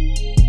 you